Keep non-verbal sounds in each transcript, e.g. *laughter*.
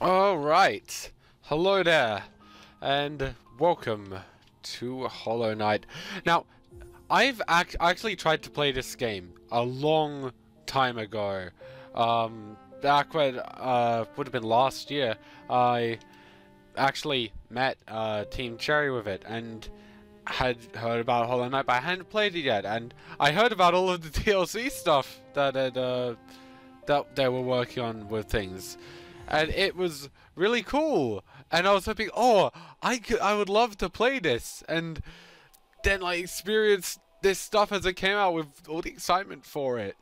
Alright, hello there, and welcome to Hollow Knight. Now, I've ac actually tried to play this game a long time ago. Um, back when, uh, would have been last year, I actually met uh, Team Cherry with it, and had heard about Hollow Knight, but I hadn't played it yet, and I heard about all of the *laughs* DLC stuff that uh, that they were working on with things and it was really cool. And I was hoping, oh, I could, I would love to play this, and then like experience this stuff as it came out with all the excitement for it.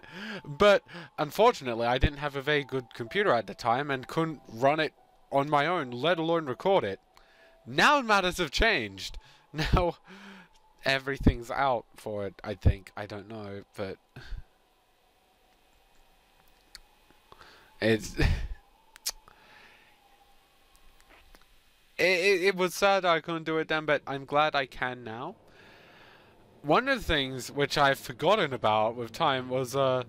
But unfortunately, I didn't have a very good computer at the time and couldn't run it on my own, let alone record it. Now matters have changed. *laughs* Now everything's out for it. I think I don't know, but *laughs* it's. *laughs* it, it, it was sad I couldn't do it then, but I'm glad I can now. One of the things which I've forgotten about with time was uh,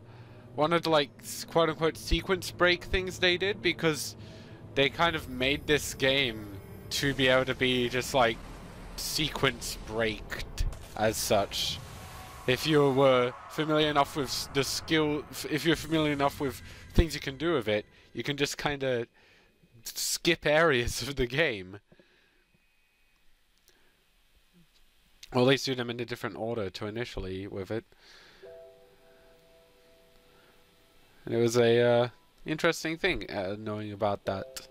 one of the like quote unquote sequence break things they did because they kind of made this game to be able to be just like sequence breaked as such. If you were familiar enough with the skill, if you're familiar enough with things you can do with it, you can just kind of skip areas of the game. Or at least do them in a different order to initially with it. And it was a uh, interesting thing uh, knowing about that.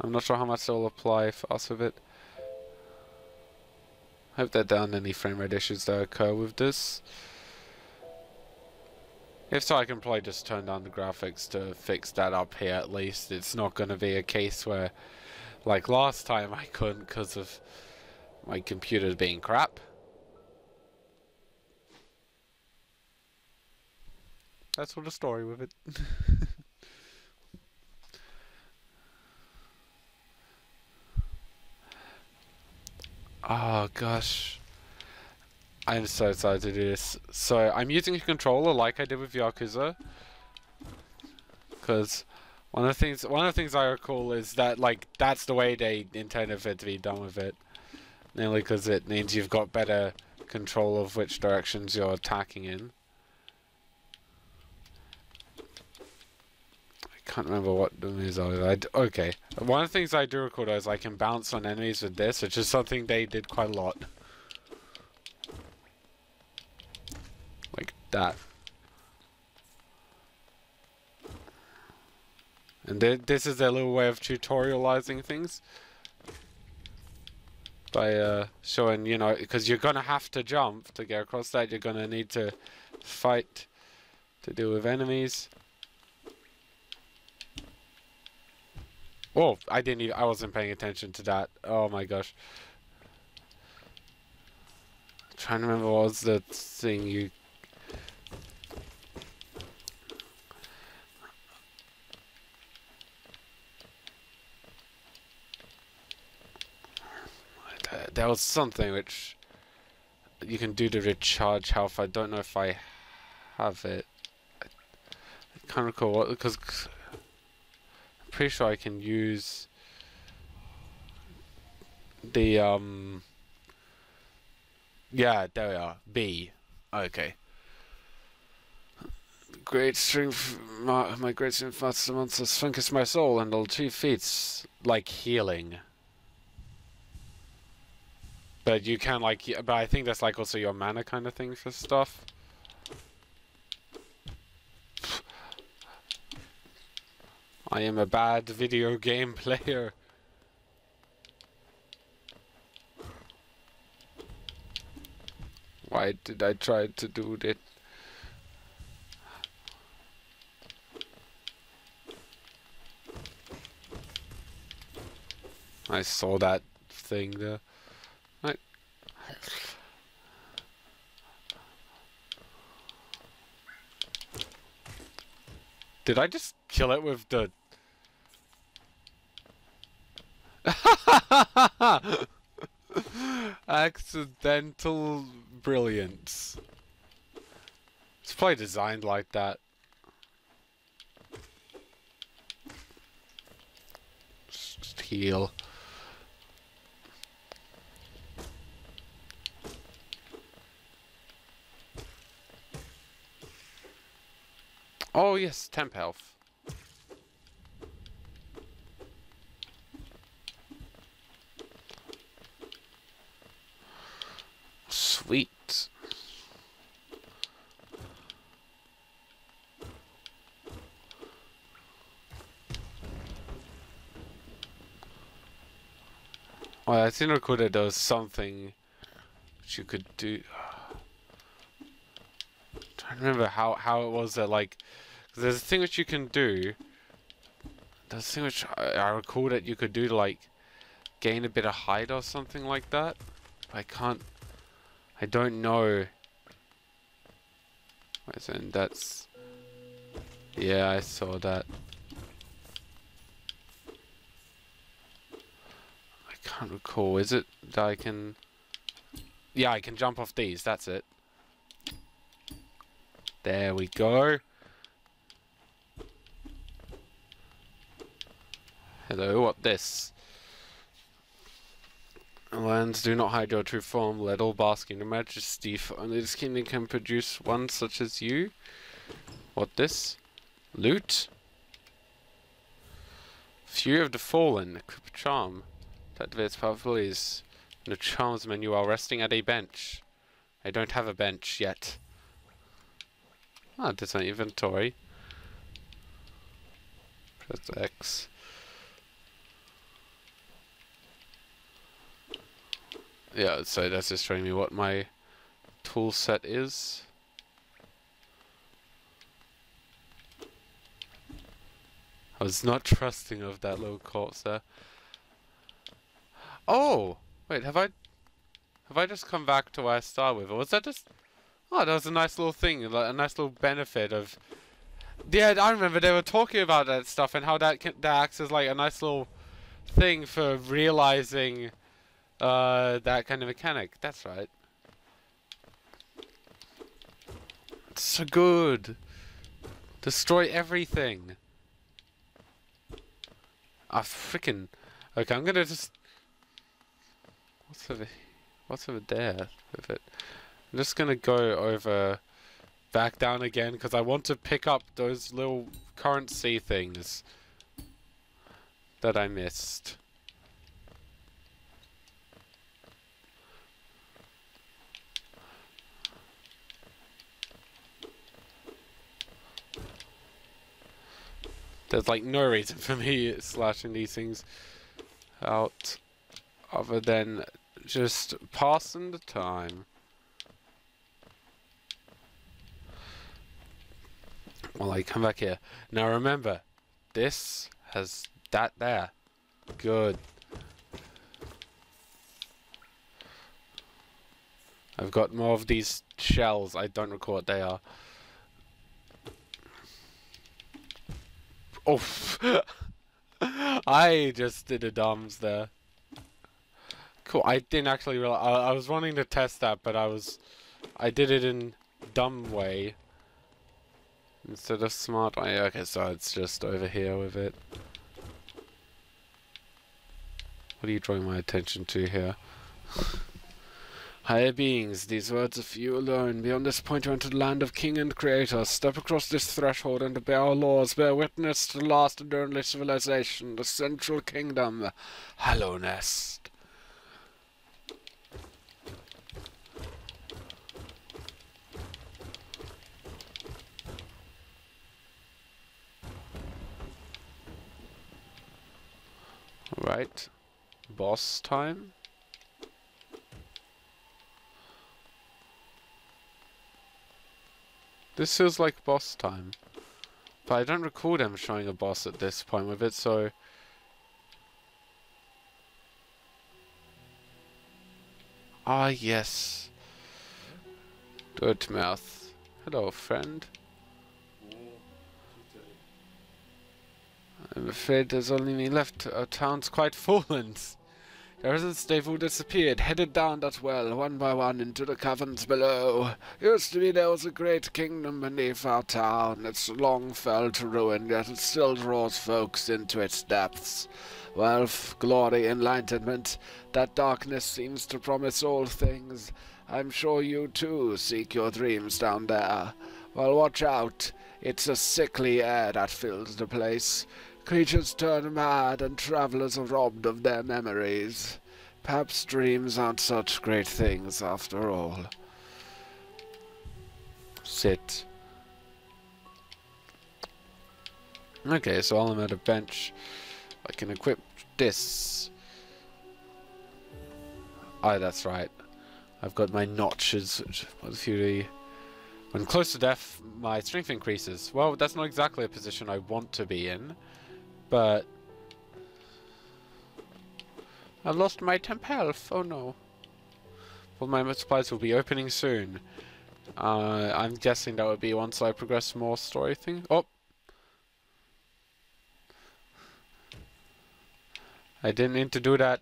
I'm not sure how much they'll apply for us with it. I hope there aren't any frame rate issues that occur with this. If so, I can probably just turn down the graphics to fix that up here at least. It's not going to be a case where, like last time, I couldn't because of my computer being crap. That's what the story with it. *laughs* oh gosh. I'm so excited to do this. So I'm using a controller like I did with Yakuza. Because one of the things one of the things I recall is that like that's the way they intended for it to be done with it. Mainly because it means you've got better control of which directions you're attacking in. I can't remember what the moves are. I d okay. One of the things I do record is I can bounce on enemies with this, which is something they did quite a lot. That. And th this is their little way of tutorializing things. By uh, showing, you know, because you're going to have to jump to get across that. You're going to need to fight to deal with enemies. Oh, I didn't even, I wasn't paying attention to that. Oh my gosh. I'm trying to remember what was the thing you there was something which you can do to recharge health. I don't know if I have it. I, can't recall what because I'm pretty sure I can use the um. Yeah, there we are. B. Okay. Great strength, my, my great strength, faster monsters, focus my soul, and all two feats like healing. But you can like, but I think that's like also your mana kind of thing for stuff. I am a bad video game *laughs* player. Why did I try to do that? I saw that thing there. Did I just kill it with the... *laughs* Accidental brilliance. It's probably designed like that. heal. Oh yes, temp health. Sweet. Well, I think Rakuda does something which you could do. Trying to remember how, how it was that, like, there's a thing which you can do. There's a thing which I, I recall that you could do to, like, gain a bit of height or something like that. I can't. I don't know. Wait, so that's. Yeah, I saw that. I can't recall. Is it that I can. Yeah, I can jump off these. That's it. There we go. Hello, what this? Lands, do not hide your true form. Let all bask in your majesty, for only this kingdom can produce one such as you. What this? Loot? Fury of the Fallen, equip charm. To activate powerful is in the charms menu while resting at a bench. I don't have a bench yet. Ah, there's my inventory. Press X. yeah, so that's just showing me what my tool set is. I was not *laughs* trusting of that little corpse there. Oh! Wait, have I... Have I just come back to where I started with? Or was that just... Oh, that was a nice little thing, like a nice little benefit of... Yeah, I remember they were talking about that stuff and how that, can, that acts as like a nice little thing for realizing uh, that kind of mechanic. That's right. So good. Destroy everything. I ah, freaking. Okay, I'm gonna just. What's over? What's over there with it? I'm just gonna go over, back down again because I want to pick up those little currency things that I missed. There's like no reason for me slashing these things out other than just passing the time. Well, I come back here. Now remember, this has that there. Good. I've got more of these shells. I don't recall what they are. Oh, *laughs* I just did a dumbs there. Cool. I didn't actually realize. I, I, was wanting to test that, but I was, I did it in dumb way instead of smart oh, way. Okay, so it's just over here with it. What are you drawing my attention to here? Higher beings, these words for you alone. Beyond this point, you enter the land of King and Creator. Step across this threshold and obey our laws. Bear witness to the last and only civilization, the Central Kingdom, Hallownest. Alright. Boss time. This feels like boss time. But I don't recall them showing a boss at this point with it, so... Ah, yes. Dirtmouth. Hello, friend. I'm afraid there's only me left. Our town's quite fallen. The residents they've all disappeared, headed down that well, one by one, into the caverns below. Used to be there was a great kingdom beneath our town. It's long fell to ruin, yet it still draws folks into its depths. Wealth, glory, enlightenment, that darkness seems to promise all things. I'm sure you too seek your dreams down there. Well, watch out. It's a sickly air that fills the place. Creatures turn mad and travelers are robbed of their memories. Perhaps dreams aren't such great things after all. Sit. Okay, so while I'm at a bench, I can equip this. Oh, that's right. I've got my notches, which was. When close to death, my strength increases. Well, that's not exactly a position I want to be in but I've lost my temp health. Oh no. Well, my supplies will be opening soon. Uh, I'm guessing that would be once I progress more story thing. Oh! I didn't mean to do that.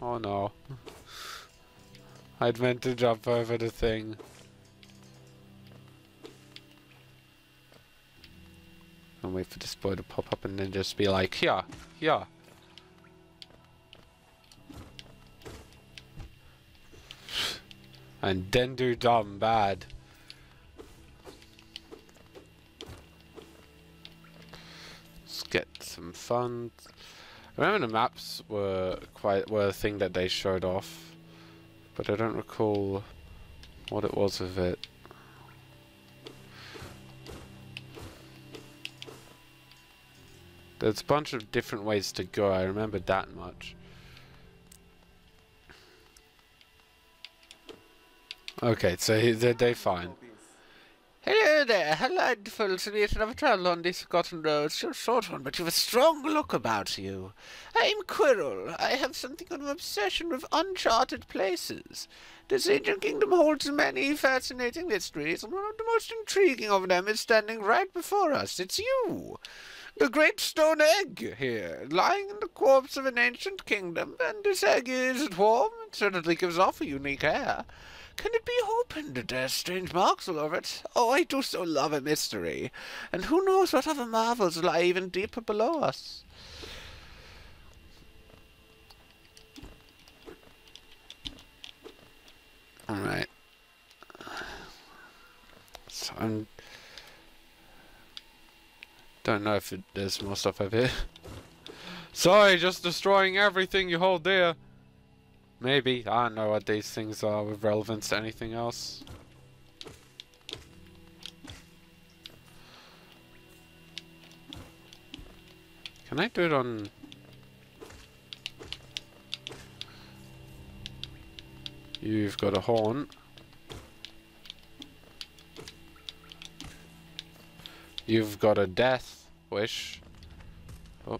Oh no. I'd meant to jump over the thing. And wait for this boy to pop up and then just be like, yeah, yeah. And then do dumb bad. Let's get some fun. I remember the maps were quite were a thing that they showed off, but I don't recall what it was of it. There's a bunch of different ways to go, I remember that much. Okay, so they, they fine. Hello there, delightful to meet another traveller on these forgotten roads. You're a short one, but you've a strong look about you. I'm Quirrell. I have something of an obsession with uncharted places. This ancient kingdom holds many fascinating mysteries, and one of the most intriguing of them is standing right before us. It's you. The great stone egg here, lying in the corpse of an ancient kingdom, and this egg is warm and certainly gives off a unique air. Can it be opened? It has strange marks all over it. Oh, I do so love a mystery. And who knows what other marvels lie even deeper below us. Alright. So I'm don't know if it, there's more stuff over here. *laughs* Sorry, just destroying everything you hold dear. Maybe. I don't know what these things are with relevance to anything else. Can I do it on... You've got a horn. You've got a death wish. Oh.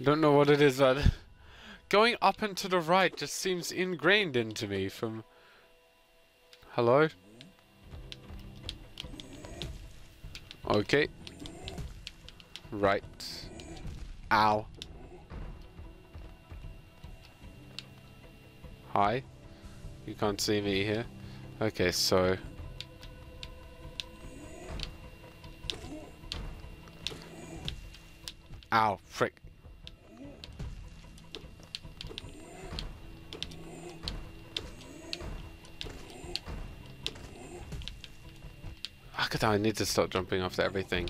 I don't know what it is, but *laughs* going up and to the right just seems ingrained into me from Hello? Okay. Right. Ow. Hi. You can't see me here. Okay, so... Ow, frick. At I need to stop jumping off everything.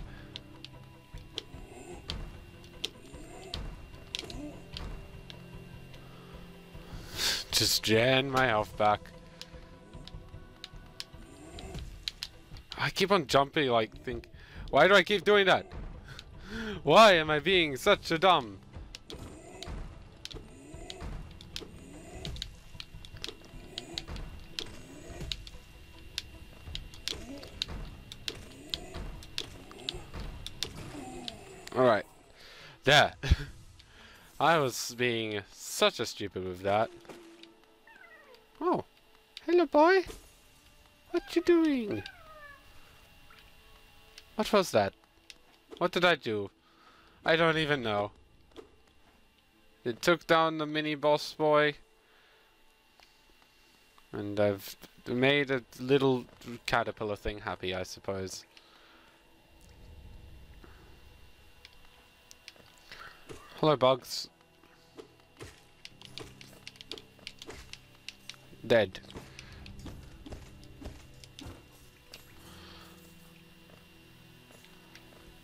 Just gen my health back. I keep on jumping like think why do I keep doing that? Why am I being such a dumb? There. *laughs* I was being such a stupid with that. Oh. Hello, boy. What you doing? What was that? What did I do? I don't even know. It took down the mini boss boy. And I've made a little caterpillar thing happy, I suppose. Hello, bugs. Dead.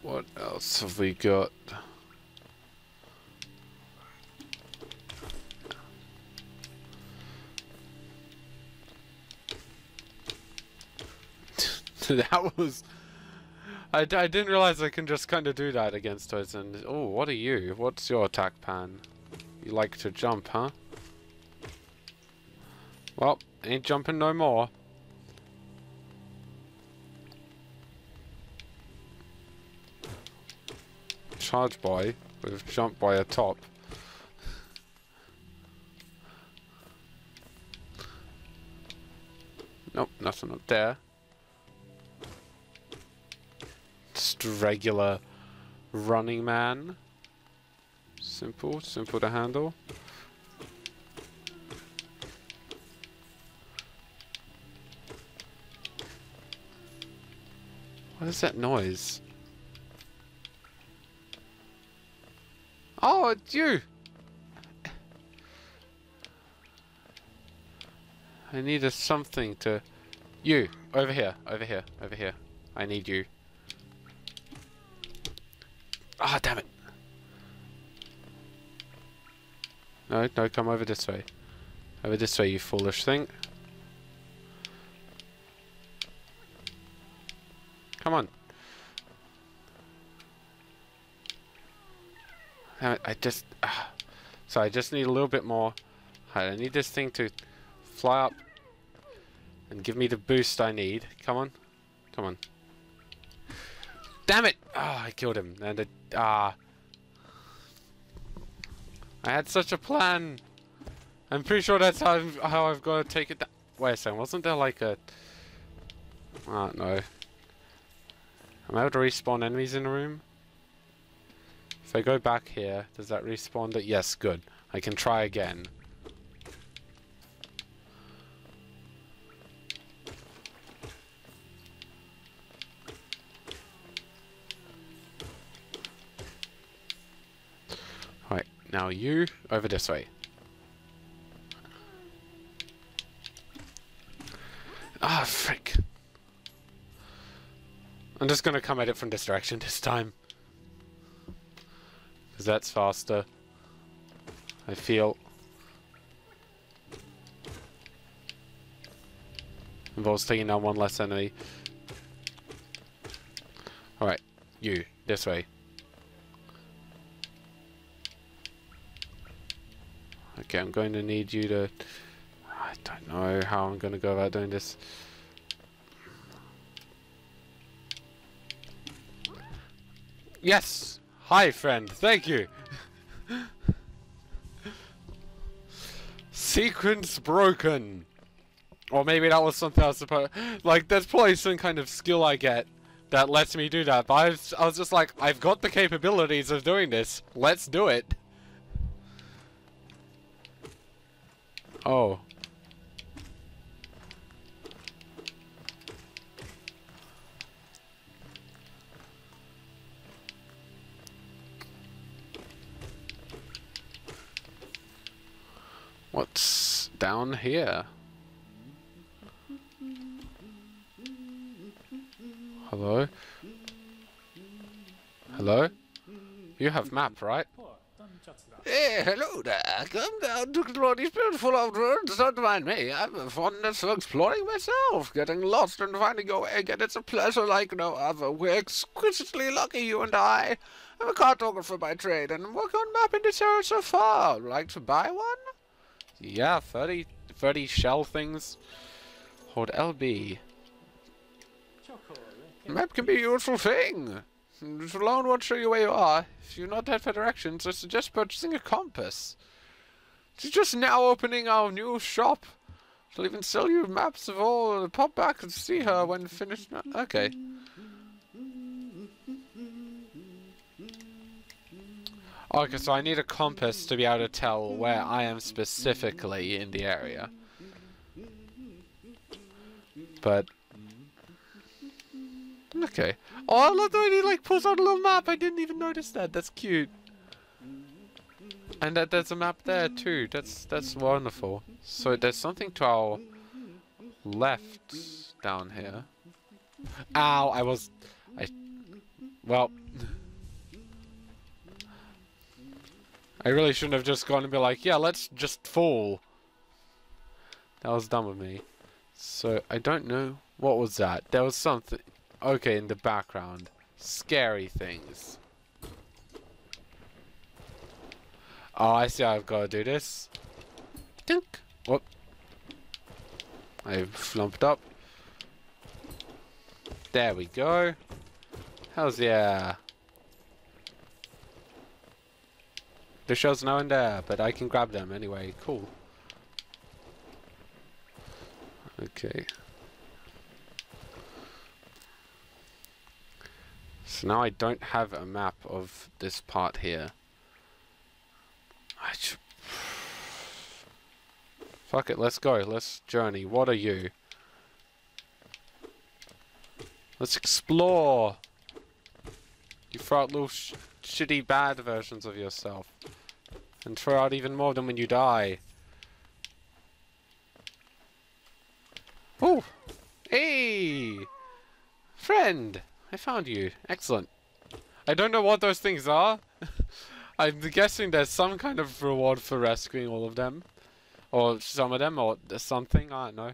What else have we got? *laughs* that was... I, I didn't realize I can just kind of do that against those and... Oh, what are you? What's your attack pan? You like to jump, huh? Well, ain't jumping no more. Charge boy with jump by a top. Nope, nothing up there. Regular running man. Simple, simple to handle. What is that noise? Oh, it's you! I need a something to... You! Over here, over here, over here. I need you. Ah, oh, damn it! No, no, come over this way. Over this way, you foolish thing. Come on. I just... Uh, so I just need a little bit more. I need this thing to fly up and give me the boost I need. Come on. Come on. Damn it! Ah, oh, I killed him. And it... Ah. I had such a plan. I'm pretty sure that's how, I've, how I've got to take it down. Wait a second, wasn't there like a... Oh, no. Am I able to respawn enemies in the room? If I go back here, does that respawn it? Yes, good. I can try again. Now you, over this way. Ah, frick. I'm just gonna come at it from this direction this time. Because that's faster. I feel. Involves taking down one less enemy. Alright, you, this way. Okay, I'm going to need you to... I don't know how I'm going to go about doing this. Yes! Hi, friend. Thank you. Sequence broken. Or maybe that was something I was supposed... Like, there's probably some kind of skill I get that lets me do that. But I was, I was just like, I've got the capabilities of doing this. Let's do it. Oh. What's down here? Hello? Hello? You have map, right? Hey, hello there. Come down to explore these beautiful old ruins. Don't mind me. I'm a fondness for exploring myself. Getting lost and finding your way again. It's a pleasure like no other. We're exquisitely lucky, you and I. I'm a cartographer by trade, and I'm working on mapping this area so far. Like to buy one? Yeah, 30, 30 shell things. Hold LB. Map can be a useful thing. Malone won't show you where you are. If you're not head for directions, I suggest purchasing a compass. She's just now opening our new shop. She'll even sell you maps of all. Pop back and see her when finished. Okay. Okay, so I need a compass to be able to tell where I am specifically in the area. But okay. Oh, I love the way he like pulls out a little map. I didn't even notice that. That's cute. And that there's a map there too. That's that's wonderful. So there's something to our left down here. Ow! I was, I. Well. I really shouldn't have just gone and be like, yeah, let's just fall. That was dumb of me. So, I don't know. What was that? There was something. Okay, in the background. Scary things. Oh, I see I've got to do this. Dink. Whoop. I flumped up. There we go. How's yeah. The show's no in there, but I can grab them anyway. Cool. Okay. So now I don't have a map of this part here. Fuck it, let's go. Let's journey. What are you? Let's explore! You throw out little sh shitty bad versions of yourself. And throw out even more than when you die. Oh! Hey! Friend! I found you. Excellent. I don't know what those things are. *laughs* I'm guessing there's some kind of reward for rescuing all of them. Or some of them, or something, I don't know.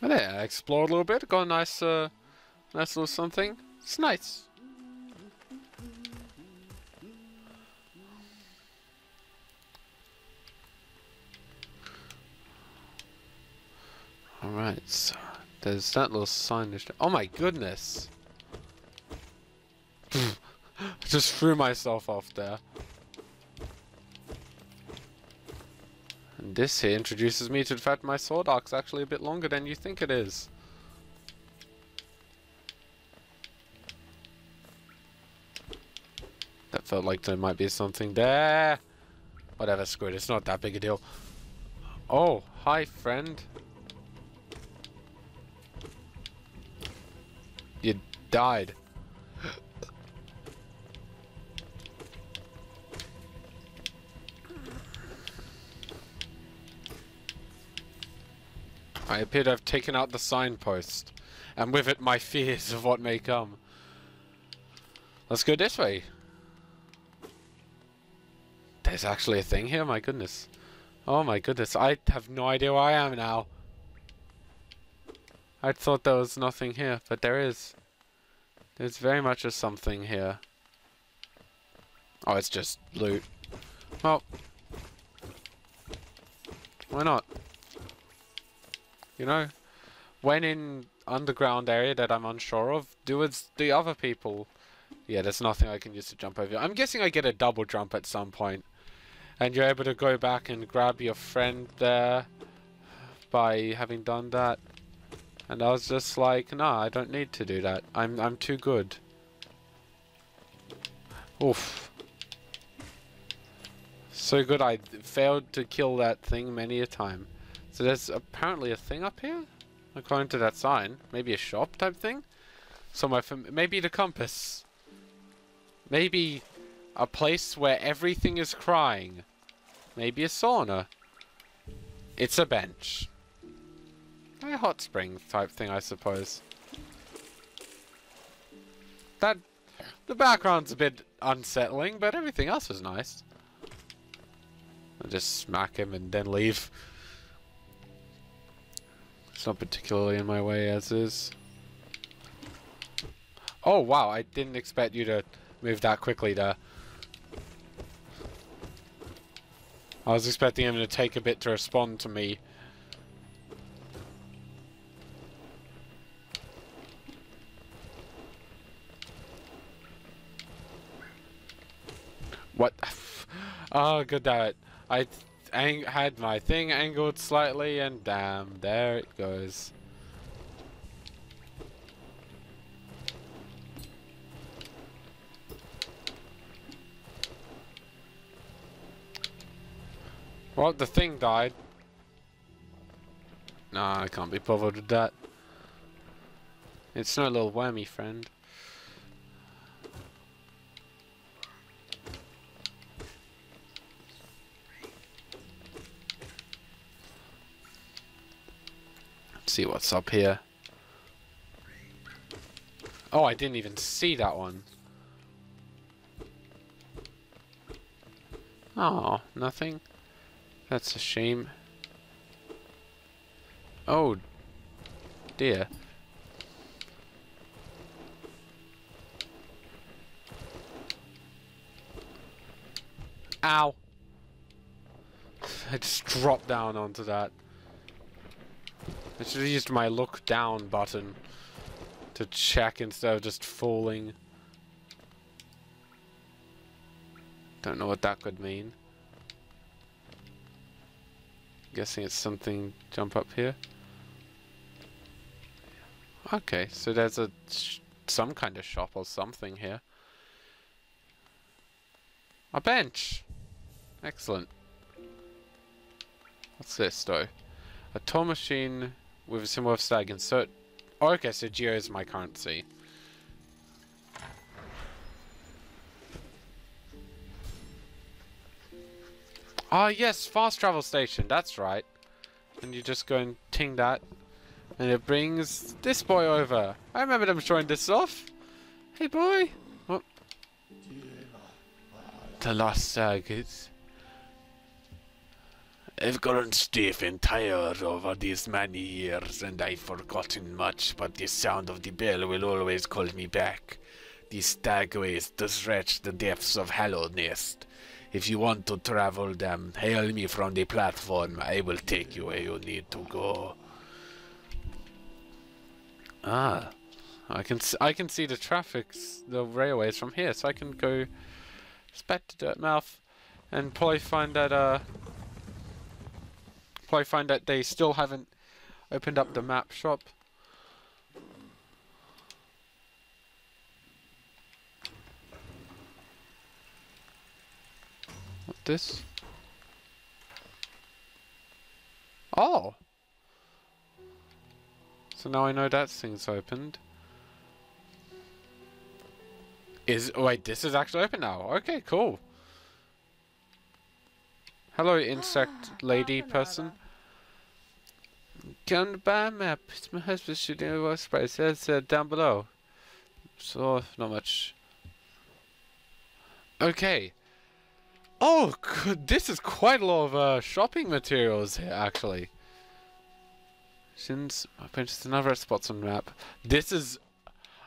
But yeah, I explored a little bit, got a nice, uh, nice little something. It's nice. Alright, so there's that little sign. Oh my goodness! *laughs* I just threw myself off there. And this here introduces me to the fact my sword arc's actually a bit longer than you think it is. That felt like there might be something there. Whatever, screw it. It's not that big a deal. Oh, hi, friend. Died. I appear to have taken out the signpost, and with it my fears of what may come. Let's go this way. There's actually a thing here? My goodness. Oh my goodness, I have no idea where I am now. I thought there was nothing here, but there is. There's very much a something here. Oh, it's just loot. Well. Why not? You know? When in underground area that I'm unsure of, do as the other people. Yeah, there's nothing I can use to jump over. I'm guessing I get a double jump at some point. And you're able to go back and grab your friend there by having done that. And I was just like, nah, I don't need to do that. I'm I'm too good. Oof. So good I failed to kill that thing many a time. So there's apparently a thing up here? According to that sign. Maybe a shop type thing? Somewhere from maybe the compass. Maybe a place where everything is crying. Maybe a sauna. It's a bench. A hot spring type thing, I suppose. That the background's a bit unsettling, but everything else is nice. I'll just smack him and then leave. It's not particularly in my way as is. Oh, wow, I didn't expect you to move that quickly there. I was expecting him to take a bit to respond to me. Good damn it. I had my thing angled slightly and damn, there it goes. Well, the thing died. Nah, I can't be bothered with that. It's no little whammy, friend. See what's up here. Oh, I didn't even see that one. Oh, nothing. That's a shame. Oh, dear. Ow! *laughs* I just dropped down onto that. I should have used my look down button to check instead of just falling. Don't know what that could mean. Guessing it's something jump up here. Okay, so there's a some kind of shop or something here. A bench! Excellent. What's this though? A toll machine with a symbol of stag. Insert... Oh, okay, so geo is my currency. Ah, yes, fast travel station, that's right. And you just go and ting that. And it brings this boy over. I remember them showing this off. Hey, boy. The lost circuits. I've grown stiff and tired over these many years, and I've forgotten much, but the sound of the bell will always call me back. The stagways stretch the depths of Hallownest. If you want to travel them, hail me from the platform. I will take you where you need to go. Ah, I can I can see the traffic, the railways from here, so I can go back to Dirtmouth and probably find that uh probably find that they still haven't opened up the map shop. this? Oh! So now I know that thing's opened. Is- wait, this is actually open now. Okay, cool. Hello, insect lady person. Can a map. It's my husband shooting a work price. It's uh, down below. So, not much. Okay. Oh, this is quite a lot of uh, shopping materials here, actually. Since I purchased another spots on the map. This is...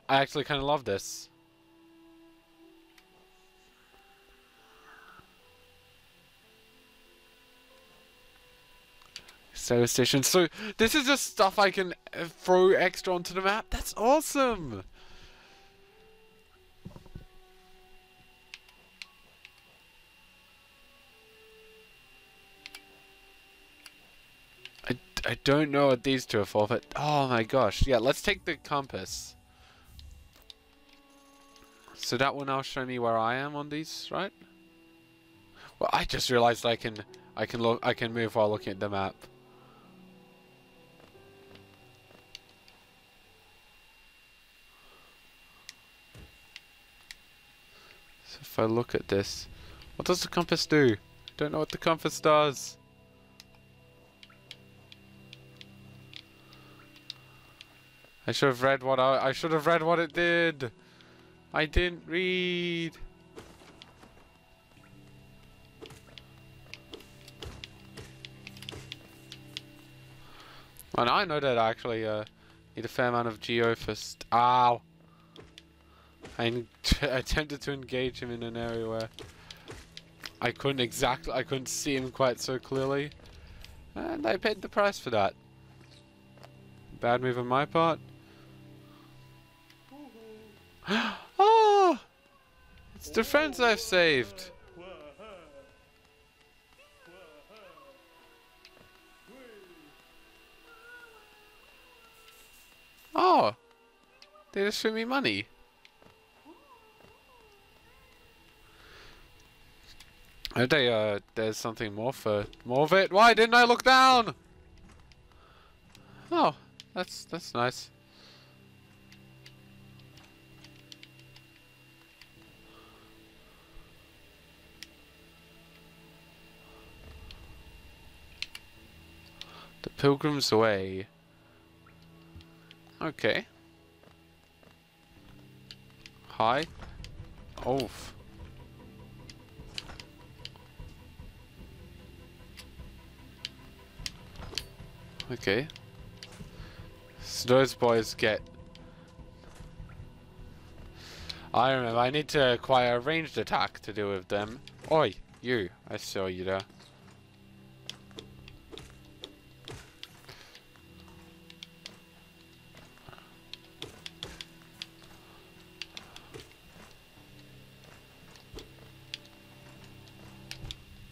I actually kind of love this. Station. So, this is just stuff I can uh, throw extra onto the map. That's awesome! I, I don't know what these two are for, but oh my gosh. Yeah, let's take the compass. So that will now show me where I am on these, right? Well, I just realized I can I can look I can move while looking at the map. If I look at this, what does the compass do? Don't know what the compass does. I should have read what I, I should have read what it did. I didn't read. And I know that I actually uh, need a fair amount of geo first. Ow! I *laughs* attempted to engage him in an area where I couldn't exactly, I couldn't see him quite so clearly. And I paid the price for that. Bad move on my part. *gasps* oh! It's the friends I've saved. Oh! They just threw me money. I think uh, there's something more for more of it. Why didn't I look down? Oh, that's that's nice. The Pilgrim's Way. Okay. Hi. Oh. Okay. So those boys get... I remember, I need to acquire a ranged attack to deal with them. Oi, you. I saw you there.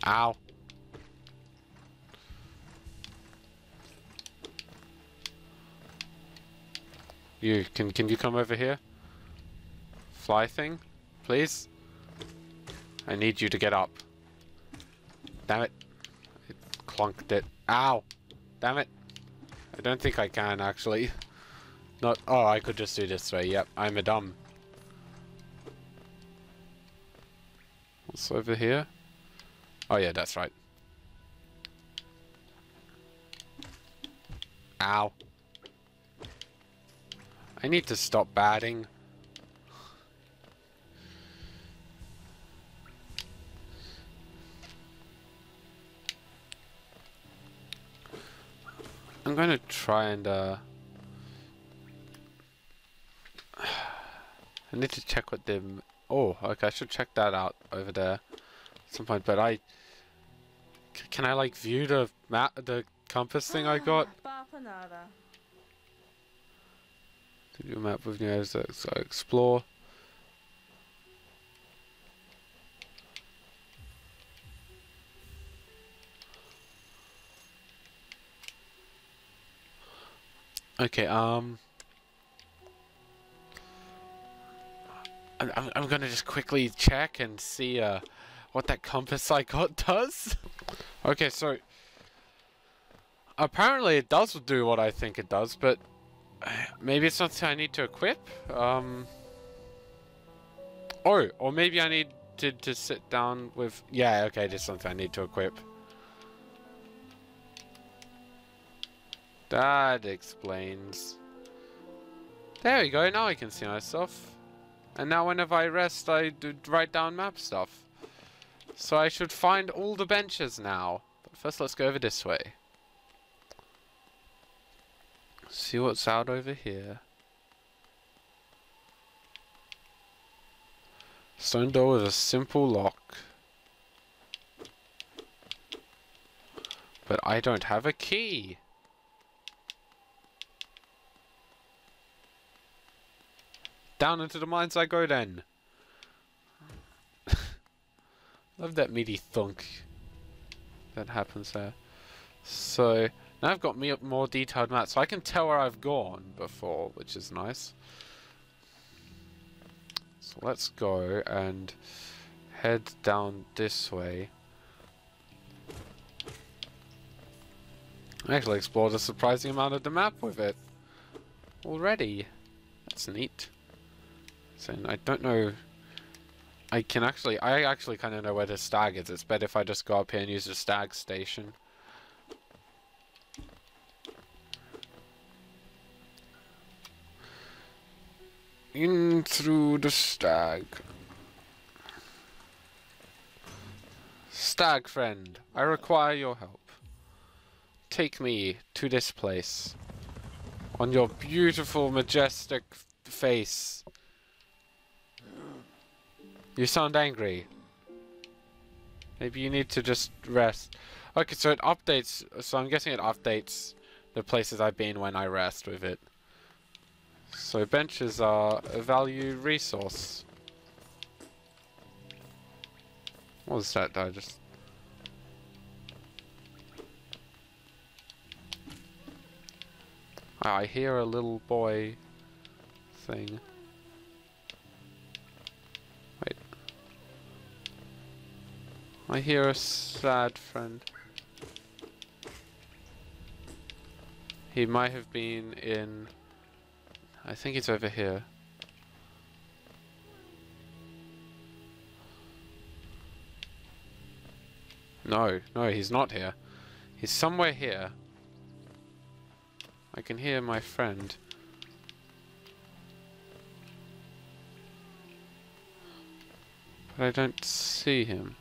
Ow. You can can you come over here? Fly thing, please. I need you to get up. Damn it! It clunked it. Ow! Damn it! I don't think I can actually. Not. Oh, I could just do this way. Yep, I'm a dumb. What's over here? Oh yeah, that's right. Ow. I need to stop batting. I'm to try and, uh... I need to check what the... Oh, okay, I should check that out over there at some point, but I... Can I, like, view the map, the compass thing I got? To do a map with new areas that I explore. Okay, um... I'm, I'm, gonna just quickly check and see, uh, what that compass *laughs* I got does. okay, so... Apparently it does do what I think it does, but Maybe it's something I need to equip? Um... Oh, or maybe I need to, to sit down with... Yeah, okay, there's something I need to equip. That explains. There we go, now I can see myself. And now whenever I rest, I do write down map stuff. So I should find all the benches now. But first let's go over this way. See what's out over here. Stone door with a simple lock. But I don't have a key. Down into the mines I go then. *laughs* Love that meaty thunk that happens there. So, now I've got me more detailed map, so I can tell where I've gone before, which is nice. So let's go and head down this way. I actually explored a surprising amount of the map with it already. That's neat. So I don't know. I can actually, I actually kind of know where the stag is. It's better if I just go up here and use the stag station. In through the stag. Stag friend, I require your help. Take me to this place. On your beautiful, majestic face. You sound angry. Maybe you need to just rest. Okay, so it updates. So I'm guessing it updates the places I've been when I rest with it. So benches are a value resource. What was that? I just... Ah, I hear a little boy thing. Wait. I hear a sad friend. He might have been in... I think it's over here. No, no, he's not here. He's somewhere here. I can hear my friend. But I don't see him.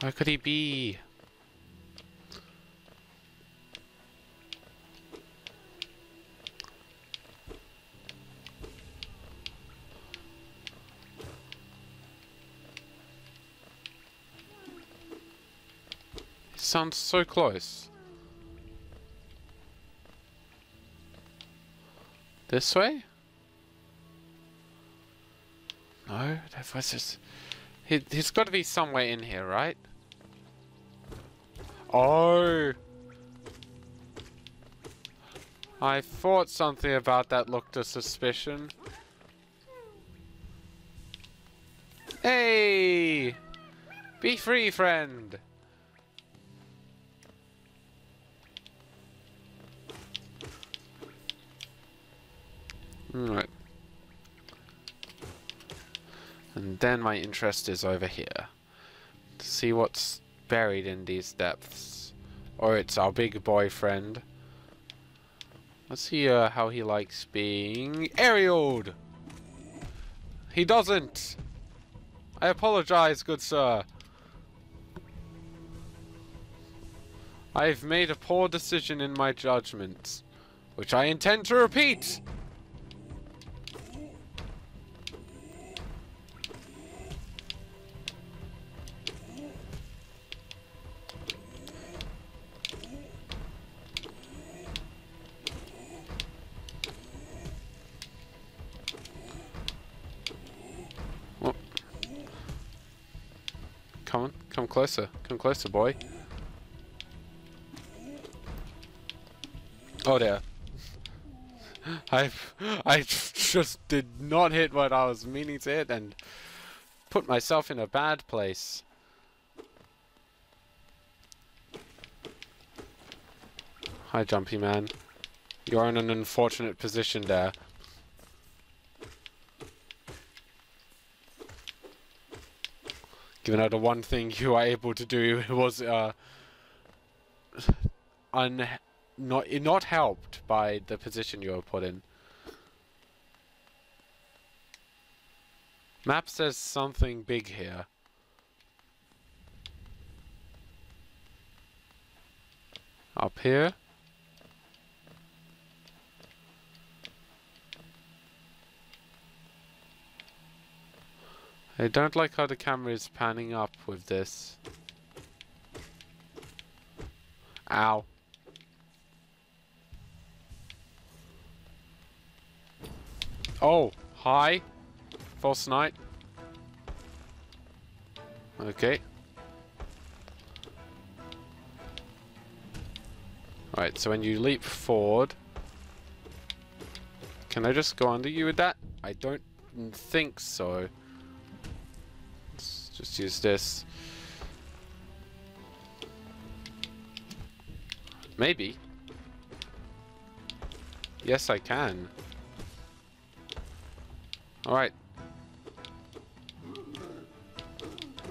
Where could he be? sounds so close. This way? No, that was just... He, he's got to be somewhere in here, right? Oh! I thought something about that looked a suspicion. Hey! Be free, friend! Right. And then my interest is over here. To see what's buried in these depths. Or it's our big boyfriend. Let's see uh, how he likes being aerialed. He doesn't. I apologize, good sir. I've made a poor decision in my judgment, which I intend to repeat. Closer. Come closer, boy. Oh dear. *laughs* I I just did not hit what I was meaning to hit and put myself in a bad place. Hi, Jumpy Man. You're in an unfortunate position there. Given that the one thing you are able to do was uh, un not not helped by the position you were put in. Map says something big here. Up here. I don't like how the camera is panning up with this. Ow. Oh, hi. False knight. Okay. Right, so when you leap forward... Can I just go under you with that? I don't think so. Just use this. Maybe. Yes, I can. Alright.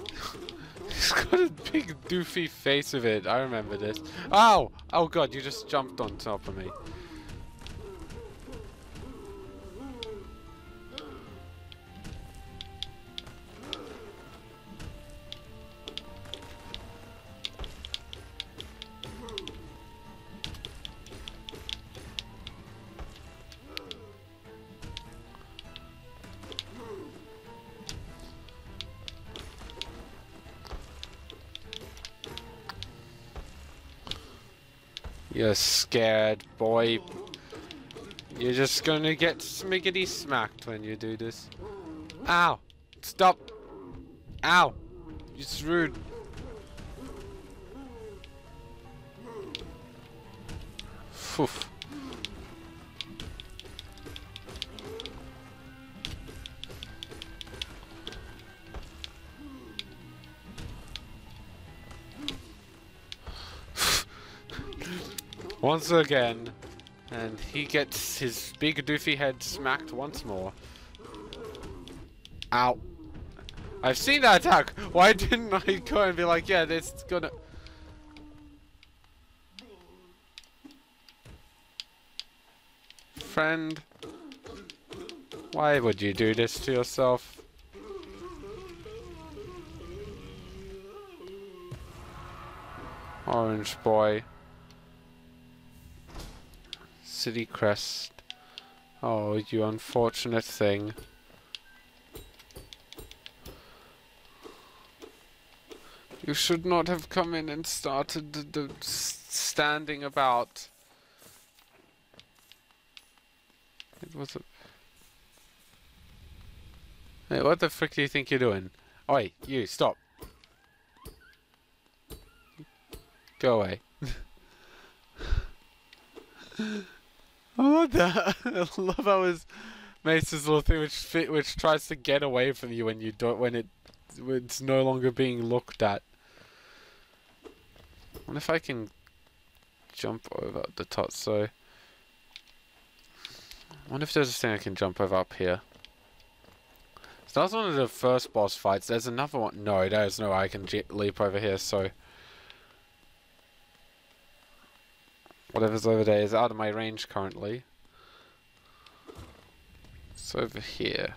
*laughs* He's got a big doofy face of it. I remember this. Oh! Oh god, you just jumped on top of me. You're scared, boy. You're just gonna get smiggity smacked when you do this. Ow! Stop! Ow! It's rude. Once again, and he gets his big doofy head smacked once more. Ow. I've seen that attack! Why didn't I go and be like, yeah, this is gonna... Friend, why would you do this to yourself? Orange boy. City crest. Oh, you unfortunate thing. You should not have come in and started standing about. It was a... Hey, what the frick do you think you're doing? Oh, Oi, you, stop. Go away. *laughs* Love that. *laughs* I love how his Mace's little thing which fit, which tries to get away from you when you don't when it when it's no longer being looked at. Wonder if I can jump over the top so I wonder if there's a thing I can jump over up here. So that was one of the first boss fights. There's another one. No, there's no way I can leap over here, so... Whatever's over there is out of my range currently. It's over here.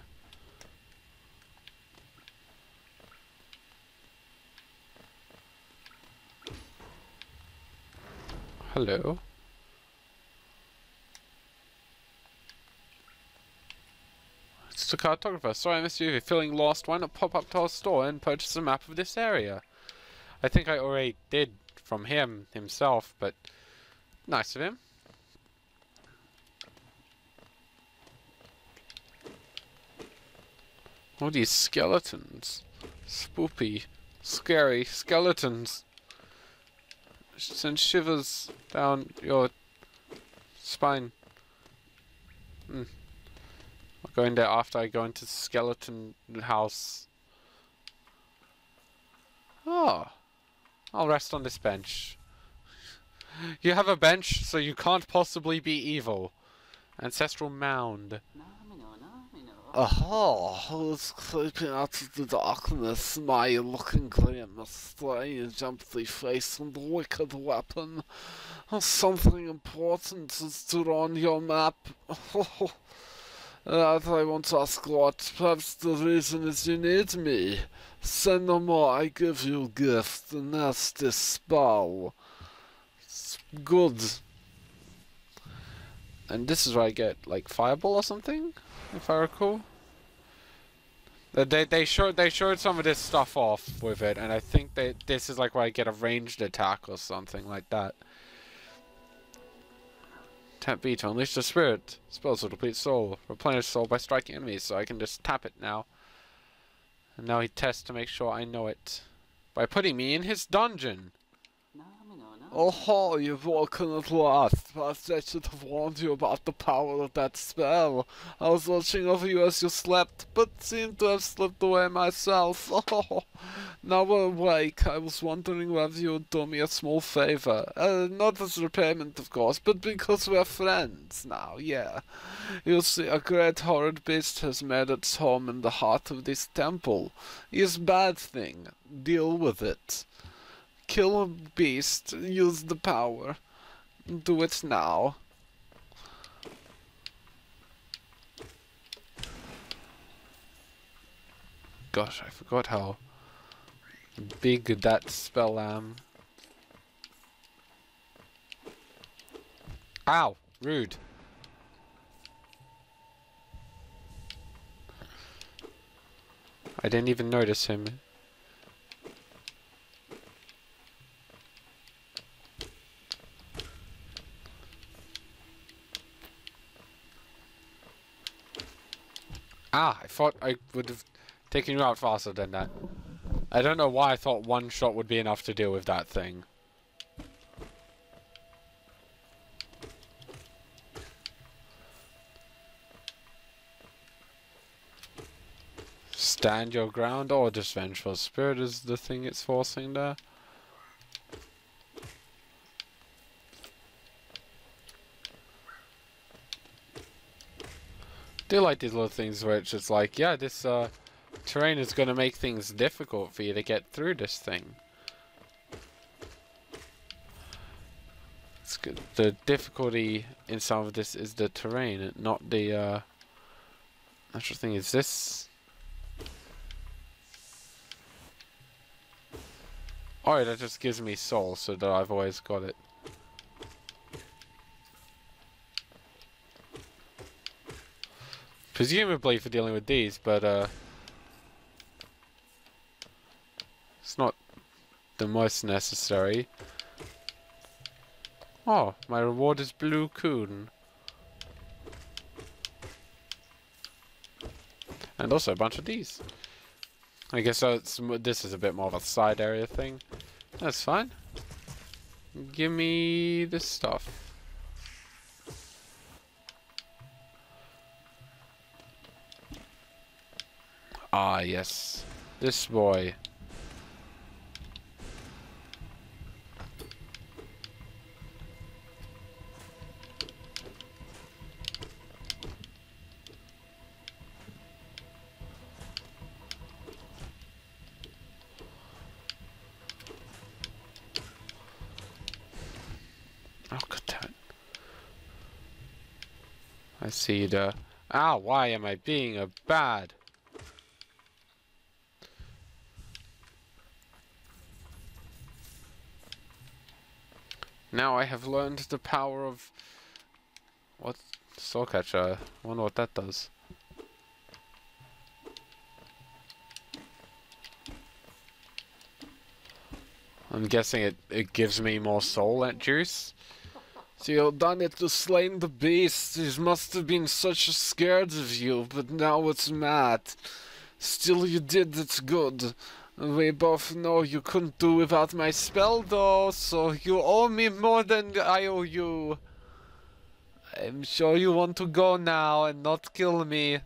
Hello? It's the cartographer. Sorry I missed you. If you're feeling lost, why not pop up to our store and purchase a map of this area? I think I already did from him himself, but nice of him. All these skeletons. Spoopy. Scary skeletons. Send shivers down your spine. Hmm. I'll go in there after I go into skeleton house. Oh. I'll rest on this bench. You have a bench, so you can't possibly be evil. Ancestral mound. Aha, who's creeping out of the darkness, my looking a strange empty face and the wicked weapon. Something important is drawn on your map. *laughs* That I want to ask what, perhaps the reason is you need me. Say no more, I give you gift, a nasty spell. It's good. And this is where I get, like, fireball or something? if I recall. They they showed they showed some of this stuff off with it, and I think that this is like where I get a ranged attack or something like that. Tap B to unleash the spirit. Spells will deplete soul. Replenish soul by striking enemies, so I can just tap it now. And now he tests to make sure I know it. By putting me in his dungeon. Oh, you've woken at last. Perhaps I should have warned you about the power of that spell. I was watching over you as you slept, but seemed to have slipped away myself. Oh, *laughs* now we're awake. I was wondering whether you would do me a small favor. Uh, not as repayment, of course, but because we're friends now, yeah. You see, a great horrid beast has made its home in the heart of this temple. It's a bad thing. Deal with it kill a beast, use the power. Do it now. Gosh, I forgot how big that spell am. Ow! Rude. I didn't even notice him. Ah, I thought I would have taken you out faster than that. I don't know why I thought one shot would be enough to deal with that thing. Stand your ground or just vengeful spirit is the thing it's forcing there. Do like these little things where it's just like, yeah, this uh, terrain is going to make things difficult for you to get through this thing. It's good. The difficulty in some of this is the terrain, not the uh, thing. Is this? Oh, that just gives me soul, so that I've always got it. Presumably for dealing with these, but uh, it's not the most necessary. Oh, my reward is Blue Coon. And also a bunch of these. I guess this is a bit more of a side area thing. That's fine. Give me this stuff. Ah, yes. This boy. I see the... Ah, why am I being a bad? Now I have learned the power of... What? Soul Catcher. I wonder what that does. I'm guessing it, it gives me more soul at juice. So you done it to slain the beast. It must have been such scared of you, but now it's mad. Still you did it good. We both know you couldn't do without my spell though, so you owe me more than I owe you. I'm sure you want to go now and not kill me.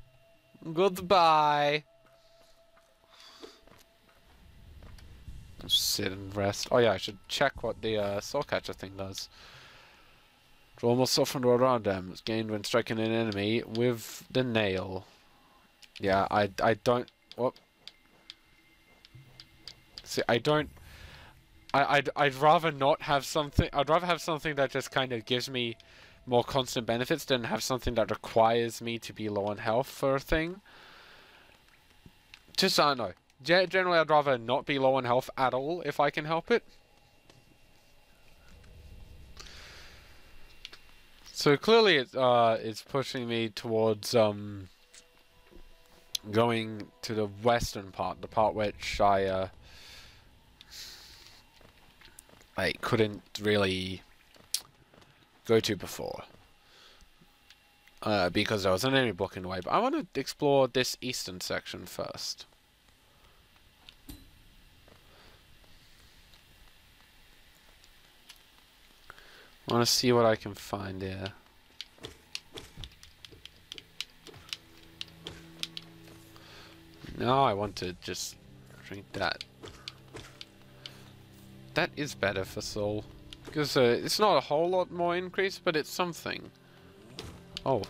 Goodbye. Sit and rest. Oh yeah, I should check what the uh, soul catcher thing does. Draw more soul from around them. It's gained when striking an enemy with the nail. Yeah, I I don't. See, I don't. I, I'd, I'd rather not have something. I'd rather have something that just kind of gives me more constant benefits than have something that requires me to be low on health for a thing. Just, I don't know. Generally, I'd rather not be low on health at all if I can help it. So clearly, it, uh, it's pushing me towards um, going to the western part, the part which I uh, I couldn't really go to before. Uh, because there was an enemy blocking the way. But I want to explore this eastern section first. I want to see what I can find here. No, I want to just drink that that is better for Soul. Because uh, it's not a whole lot more increase, but it's something. Oh.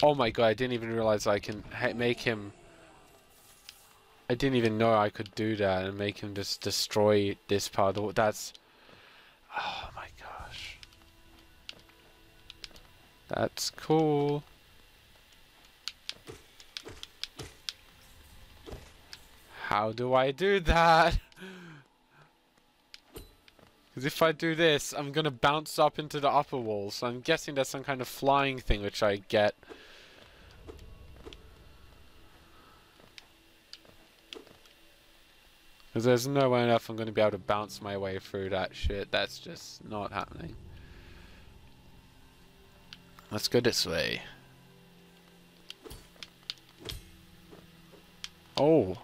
Oh my god, I didn't even realize I can make him... I didn't even know I could do that and make him just destroy this part. That's... Oh my gosh. That's cool. How do I do that? Because if I do this, I'm going to bounce up into the upper wall. So I'm guessing there's some kind of flying thing which I get. Because there's no way enough I'm going to be able to bounce my way through that shit. That's just not happening. Let's go this way. Oh.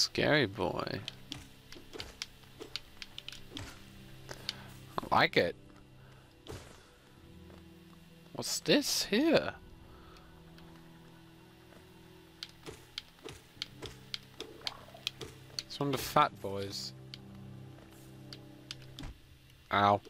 Scary boy. I like it. What's this here? It's one of the fat boys. Ow.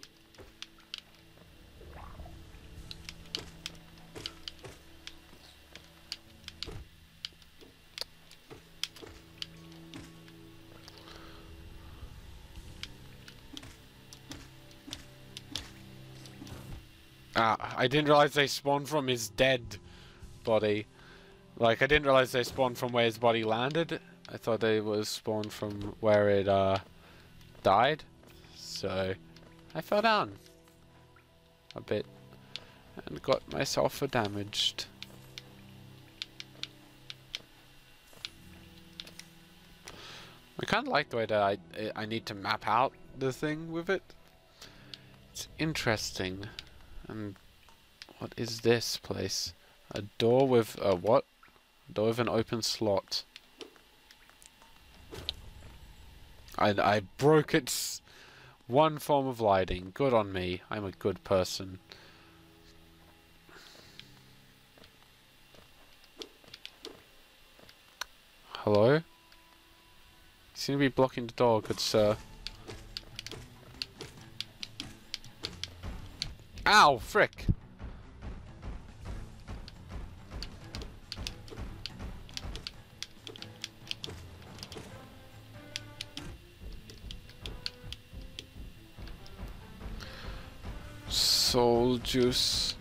Ah, I didn't realize they spawned from his dead body. Like, I didn't realize they spawned from where his body landed. I thought they was spawned from where it, uh, died. So, I fell down. A bit. And got myself damaged. I kind of like the way that I, I need to map out the thing with it. It's interesting. And what is this place? A door with a what? A door with an open slot. I, I broke its one form of lighting. Good on me. I'm a good person. Hello? You seem to be blocking the door, good sir. Ow, frick. Soul juice.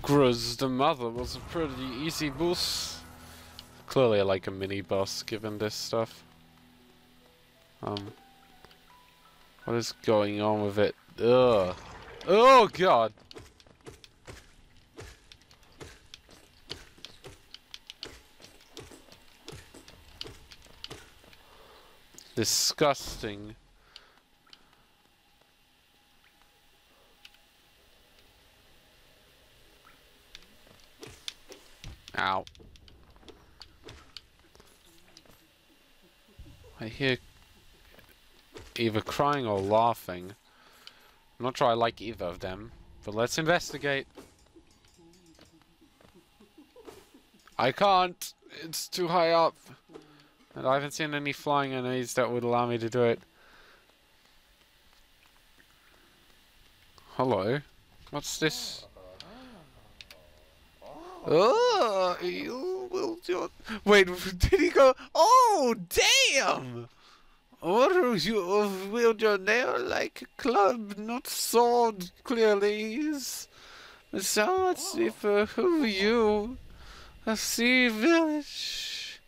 Gruz the mother was a pretty easy boss. Clearly like a mini boss given this stuff. Um What is going on with it? Ugh. Oh god! Disgusting. Ow. I hear either crying or laughing. I'm not sure I like either of them, but let's investigate. I can't! It's too high up! And I haven't seen any flying enemies that would allow me to do it. Hello? What's this? Oh, you Wait, *laughs* did he go? Oh, damn! What Or you wield your nail like a club, not sword, clearly. Besides, if uh, who you? A sea village.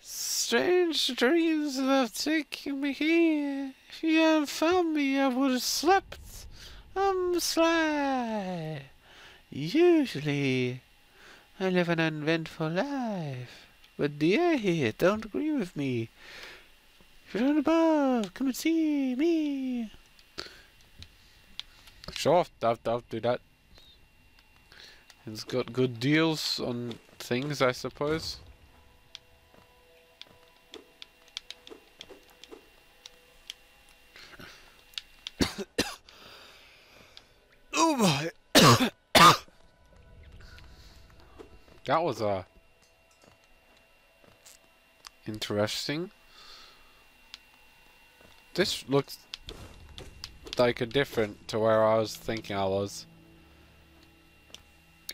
Strange dreams have taken me here. If you hadn't found me, I would have slept. I'm sly. Usually, I live an uneventful life. But the air here don't agree with me. If you're above, come and see me. Sure, I'll, I'll do that. It's got good deals on things, I suppose. *coughs* oh my! That was uh interesting. This looks like a different to where I was thinking I was.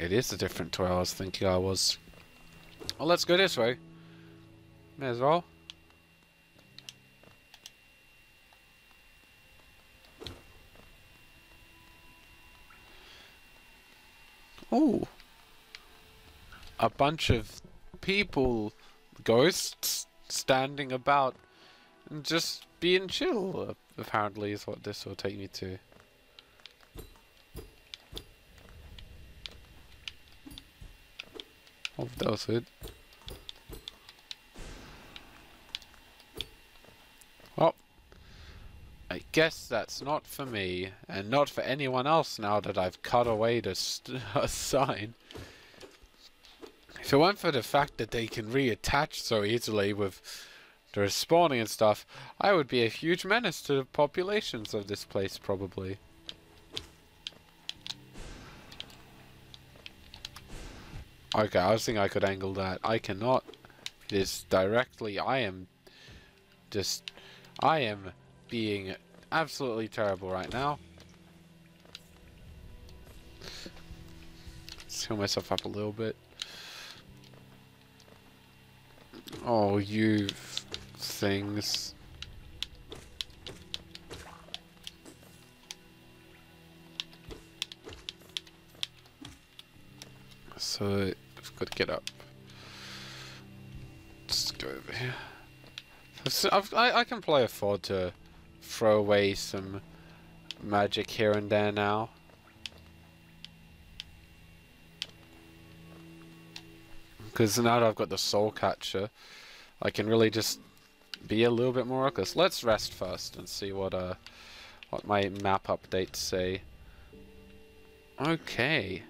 It is a different to where I was thinking I was. Well, let's go this way. May as well. Oh a bunch of people, ghosts, standing about and just being chill, apparently, is what this will take me to. Oh, that was it. Well, I guess that's not for me, and not for anyone else now that I've cut away the *laughs* a sign. If it weren't for the fact that they can reattach so easily with the respawning and stuff, I would be a huge menace to the populations of this place, probably. Okay, I was thinking I could angle that. I cannot. It is directly, I am just, I am being absolutely terrible right now. Let's heal myself up a little bit. Oh, you things. So, I've got to get up. Just go over here. I've, I, I can play afford to throw away some magic here and there now. Because now that I've got the soul catcher, I can really just be a little bit more reckless. Let's rest first and see what uh what my map updates say. Okay.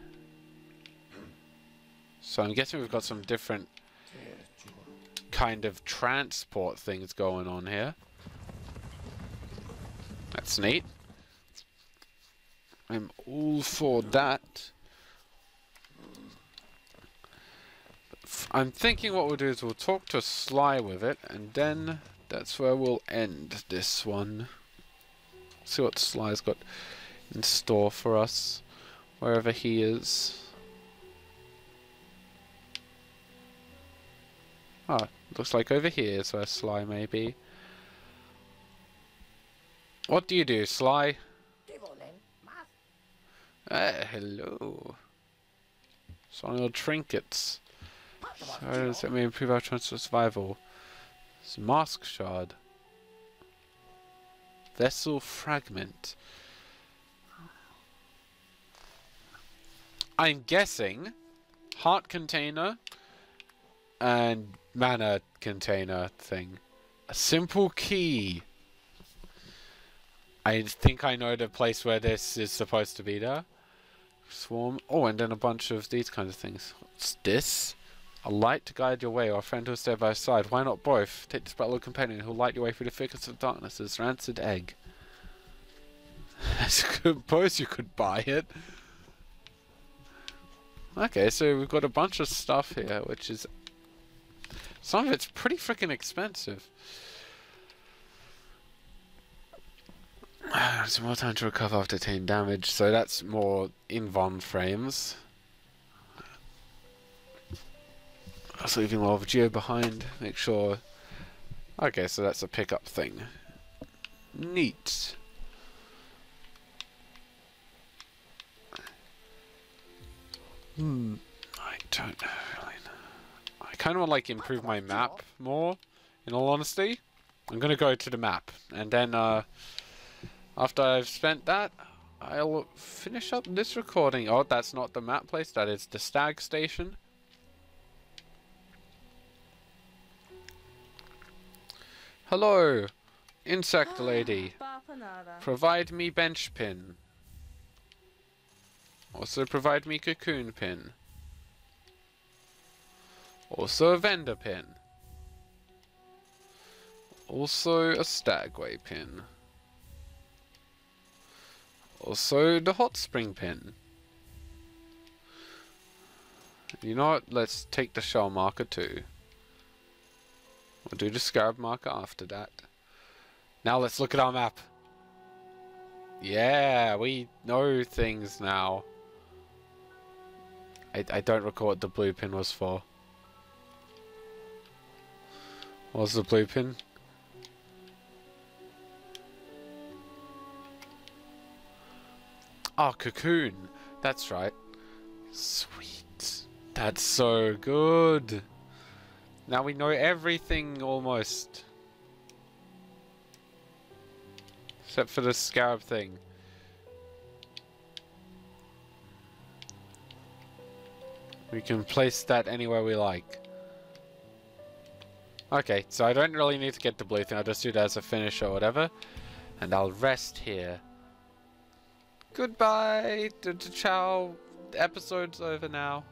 So I'm guessing we've got some different kind of transport things going on here. That's neat. I'm all for that. I'm thinking what we'll do is we'll talk to Sly with it, and then that's where we'll end this one. See what Sly's got in store for us, wherever he is. Ah, looks like over here is where Sly may be. What do you do, Sly? Uh, hello. Some little trinkets. So does may improve our chance of survival? It's mask shard. Vessel fragment. I'm guessing heart container and mana container thing. A simple key. I think I know the place where this is supposed to be there. Swarm. Oh, and then a bunch of these kinds of things. What's this? A light to guide your way, or a friend who will stay by your side. Why not both? Take this little companion who will light your way through the thickest of darkness as Rancid egg. *laughs* I suppose you could buy it. Okay, so we've got a bunch of stuff here, which is... Some of it's pretty freaking expensive. *sighs* Some more time to recover after taking damage, so that's more in-von frames. That's leaving a lot of Geo behind. Make sure... Okay, so that's a pickup thing. Neat. Hmm. I don't know, really. I kind of want to, like, improve my map more, in all honesty. I'm going to go to the map, and then, uh... After I've spent that, I'll finish up this recording. Oh, that's not the map place, that is the stag station. Hello, insect ah, lady. Provide me bench pin. Also provide me cocoon pin. Also a vendor pin. Also a stagway pin. Also the hot spring pin. You know what? Let's take the shell marker too. We'll do the scarab marker after that. Now let's look at our map. Yeah, we know things now. I, I don't recall what the blue pin was for. What was the blue pin? Oh, ah, cocoon. That's right. Sweet. That's so good. Now we know everything almost. Except for the scarab thing. We can place that anywhere we like. Okay, so I don't really need to get the blue thing, I'll just do it as a finish or whatever. And I'll rest here. Goodbye, ciao, episode's over now.